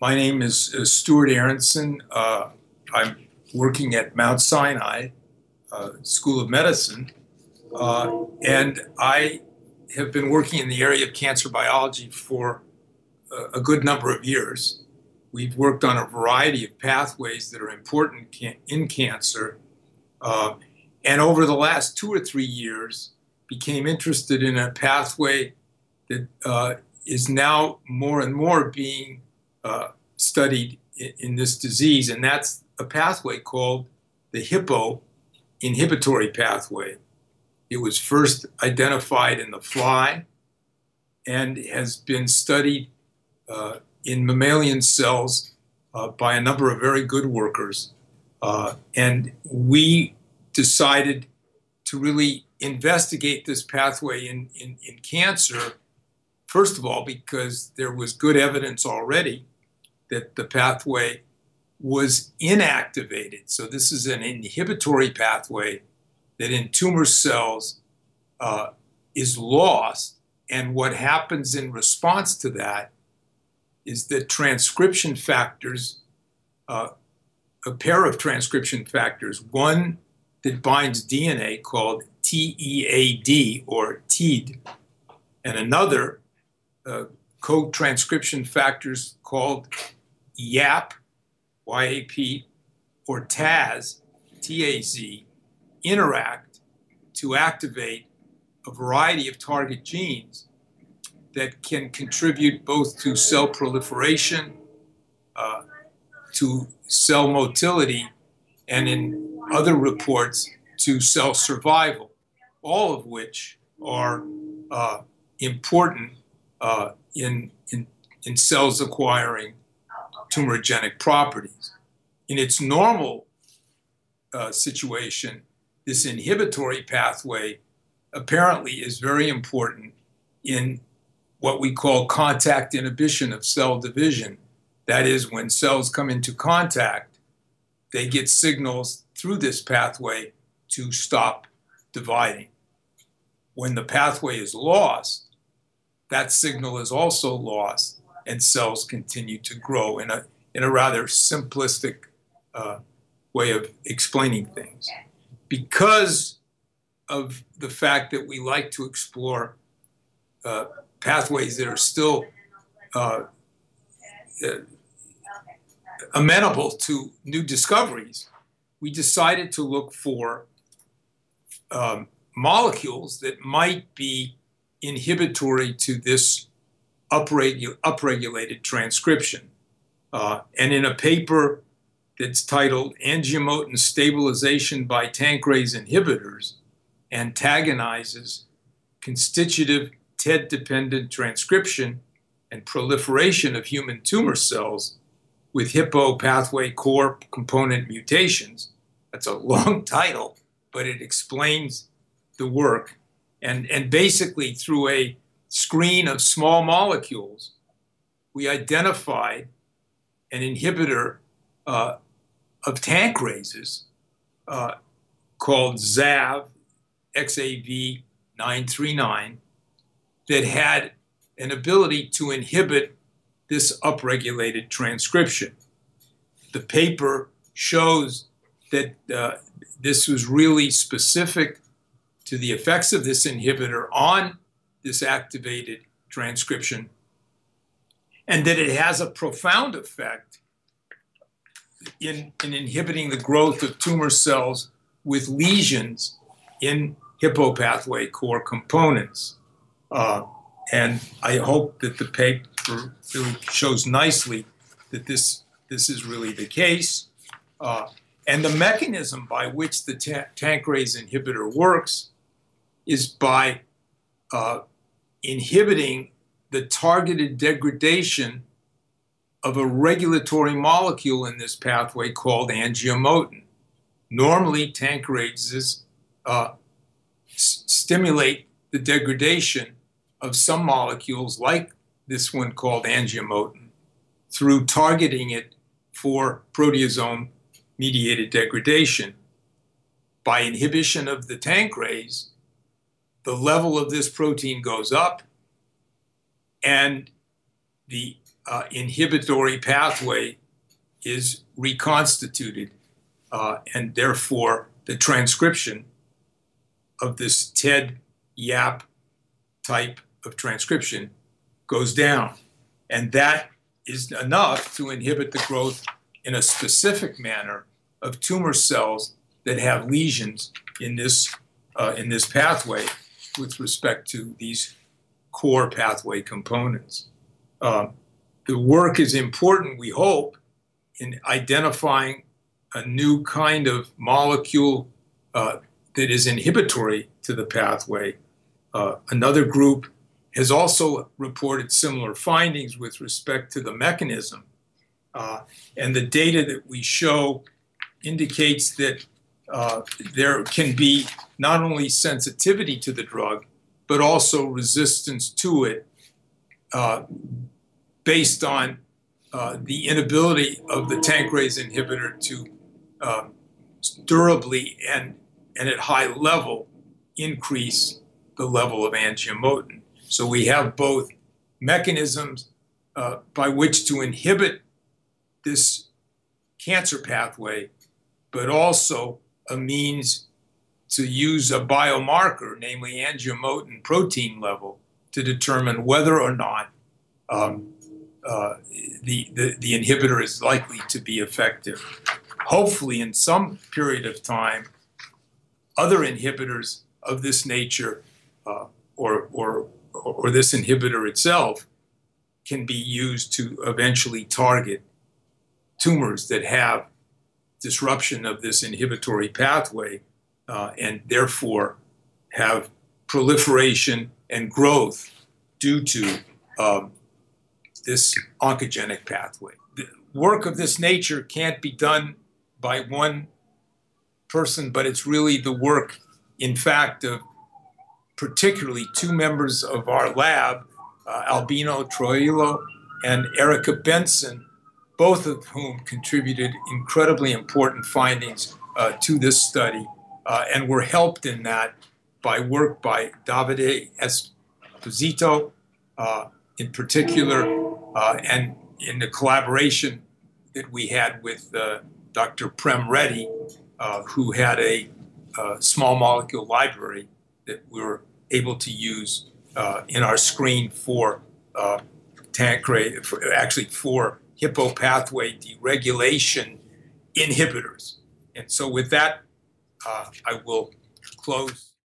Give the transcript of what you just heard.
my name is, is Stuart Aaronson. Uh, I'm working at Mount Sinai uh, School of Medicine, uh, and I have been working in the area of cancer biology for a, a good number of years. We've worked on a variety of pathways that are important can- in cancer, uh, and over the last two or three years, became interested in a pathway that uh, is now more and more being uh, studied in, in, this disease, and that's a pathway called the hippo inhibitory pathway. It was first identified in the fly and has been studied uh, in mammalian cells uh, by a number of very good workers. Uh, and we decided to really investigate this pathway in, in, in cancer First of all, because there was good evidence already that the pathway was inactivated. So, this is an inhibitory pathway that in tumor cells uh, is lost. And what happens in response to that is that transcription factors, uh, a pair of transcription factors, one that binds DNA called TEAD or TEAD, and another uh, co-transcription factors called YAP, YAP, or TAZ, TAZ, interact to activate a variety of target genes that can contribute both to cell proliferation, uh, to cell motility, and in other reports, to cell survival, all of which are uh, important uh, in, in, in cells acquiring tumorigenic properties. In its normal uh, situation, this inhibitory pathway apparently is very important in what we call contact inhibition of cell division. That is, when cells come into contact, they get signals through this pathway to stop dividing. When the pathway is lost, that signal is also lost and cells continue to grow in a, in a rather simplistic uh, way of explaining things. Because of the fact that we like to explore uh, pathways that are still uh, uh amenable to new discoveries, we decided to look for um, molecules that might be inhibitory to this upregu- upregulated transcription. Uh, and in a paper that's titled Angiomotin Stabilization by Tankyrase Inhibitors Antagonizes Constitutive TEAD dependent transcription and proliferation of human tumor cells with hippo pathway core component mutations. That's a long title, but it explains the work and, and basically, through a screen of small molecules, we identified an inhibitor uh, of tankyrases uh, called XAV, XAV 939, that had an ability to inhibit this upregulated transcription. The paper shows that uh, this was really specific to the effects of this inhibitor on this activated transcription, and that it has a profound effect in, in inhibiting the growth of tumor cells with lesions in hippo pathway core components. Uh, and I hope that the paper really shows nicely that this, this is really the case. Uh, and the mechanism by which the ta- inhibitor works is by uh, inhibiting the targeted degradation of a regulatory molecule in this pathway called angiomotin. Normally, tankyrases uh, stimulate the degradation of some molecules, like this one called angiomotin, through targeting it for proteasome mediated degradation. By inhibition of the tankyrase, the level of this protein goes up and the uh, inhibitory pathway is reconstituted, uh, and therefore the transcription of this TEAD YAP type of transcription goes down. And that is enough to inhibit the growth in a specific manner of tumor cells that have lesions in this uh, in this pathway with respect to these core pathway components. Um, the work is important, we hope, in identifying a new kind of molecule uh, that is inhibitory to the pathway. Uh, another group has also reported similar findings with respect to the mechanism. Uh, and the data that we show indicates that uh, there can be not only sensitivity to the drug, but also resistance to it uh, based on uh, the inability of the tankyrase inhibitor to uh, durably and, and at high level increase the level of angiomotin. So we have both mechanisms uh, by which to inhibit this cancer pathway, but also a means to use a biomarker, namely angiomotin protein level, to determine whether or not um, uh, the, the, the inhibitor is likely to be effective. Hopefully, in some period of time, other inhibitors of this nature uh, or, or, or this inhibitor itself can be used to eventually target tumors that have disruption of this inhibitory pathway uh, and therefore have proliferation and growth due to um, this oncogenic pathway. The work of this nature can't be done by one person, but it's really the work, in fact, of particularly two members of our lab, uh, Albino Troilo and Erica Benson, both of whom contributed incredibly important findings uh, to this study uh, and were helped in that by work by Davide Esposito uh, in particular, uh, and in the collaboration that we had with uh, Dr. Prem Reddy, uh, who had a small molecule library that we were able to use in our screen for tankyrase, actually for hippo pathway deregulation inhibitors. And so with that, uh, I will close.